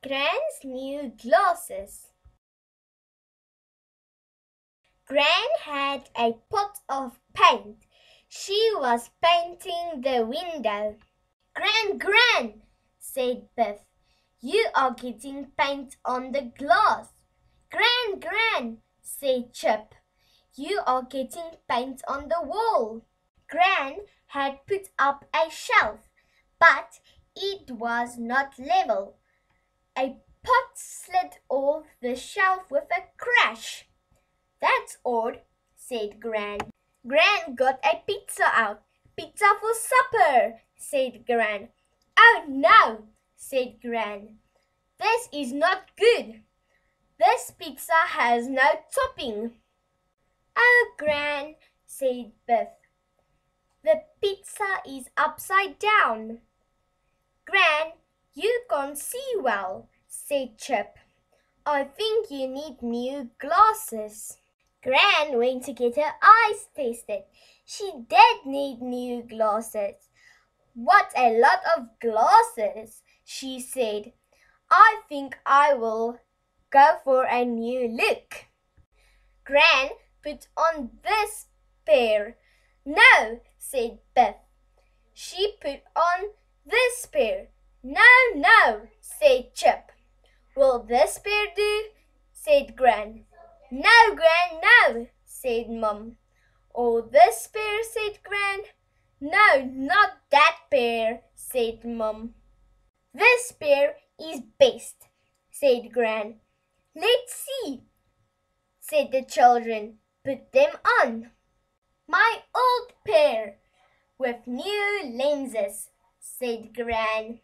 Gran's new glasses. Gran had a pot of paint. She was painting the window. Gran, Gran, said Biff, you are getting paint on the glass. Gran, Gran, said Chip, you are getting paint on the wall. Gran had put up a shelf, but it was not level. A pot slid off the shelf with a crash. That's odd, said Gran. Gran got a pizza out. Pizza for supper, said Gran. Oh no, said Gran. This is not good. This pizza has no topping. Oh, Gran, said Biff. The pizza is upside down. Gran, can't see well, said Chip. I think you need new glasses. Gran went to get her eyes tested. She did need new glasses. What a lot of glasses, she said. I think I will go for a new look. Gran put on this pair. No, said Biff. She put on this pair. No, no, said Chip. Will this pair do? said Gran. No, Gran, no, said Mum. Oh, this pair, said Gran. No, not that pair, said Mum. This pair is best, said Gran. Let's see, said the children. Put them on. My old pair with new lenses, said Gran.